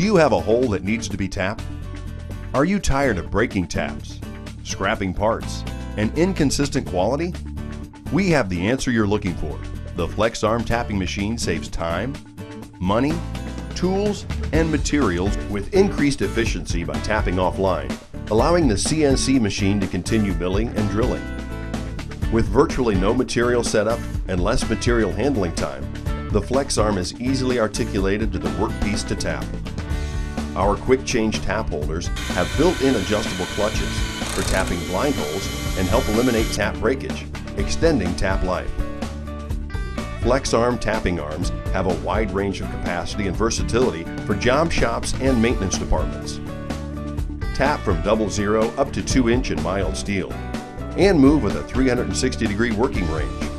Do you have a hole that needs to be tapped? Are you tired of breaking taps, scrapping parts, and inconsistent quality? We have the answer you're looking for. The FlexArm tapping machine saves time, money, tools, and materials with increased efficiency by tapping offline, allowing the CNC machine to continue milling and drilling. With virtually no material setup and less material handling time, the FlexArm is easily articulated to the workpiece to tap. Our quick change tap holders have built-in adjustable clutches for tapping blind holes and help eliminate tap breakage, extending tap life. FlexArm tapping arms have a wide range of capacity and versatility for job shops and maintenance departments. Tap from double zero up to 2 inch in mild steel and move with a 360 degree working range.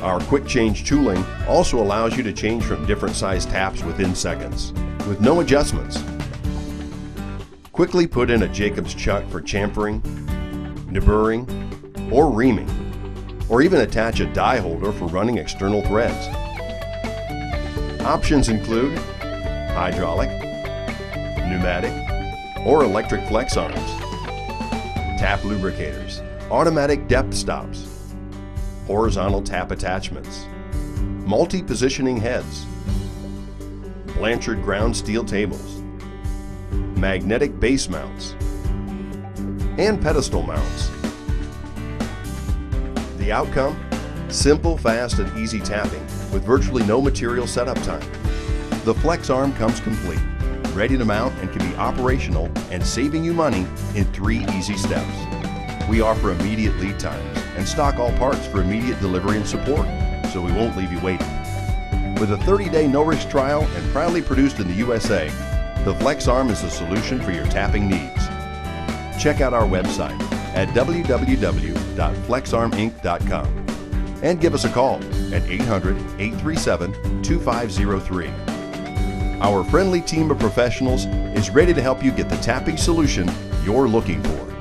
Our quick change tooling also allows you to change from different size taps within seconds, with no adjustments. Quickly put in a Jacobs chuck for chamfering, deburring, or reaming, or even attach a die holder for running external threads. Options include hydraulic, pneumatic, or electric flex arms, tap lubricators, automatic depth stops, horizontal tap attachments, multi-positioning heads, Blanchard ground steel tables, magnetic base mounts, and pedestal mounts. The outcome? Simple, fast, and easy tapping with virtually no material setup time. The Flex Arm comes complete, ready to mount and can be operational and saving you money in three easy steps. We offer immediate lead times and stock all parts for immediate delivery and support, so we won't leave you waiting. With a 30-day no-risk trial and proudly produced in the USA, the Flex Arm is the solution for your tapping needs. Check out our website at www.flexarminc.com and give us a call at 800 837 2503. Our friendly team of professionals is ready to help you get the tapping solution you're looking for.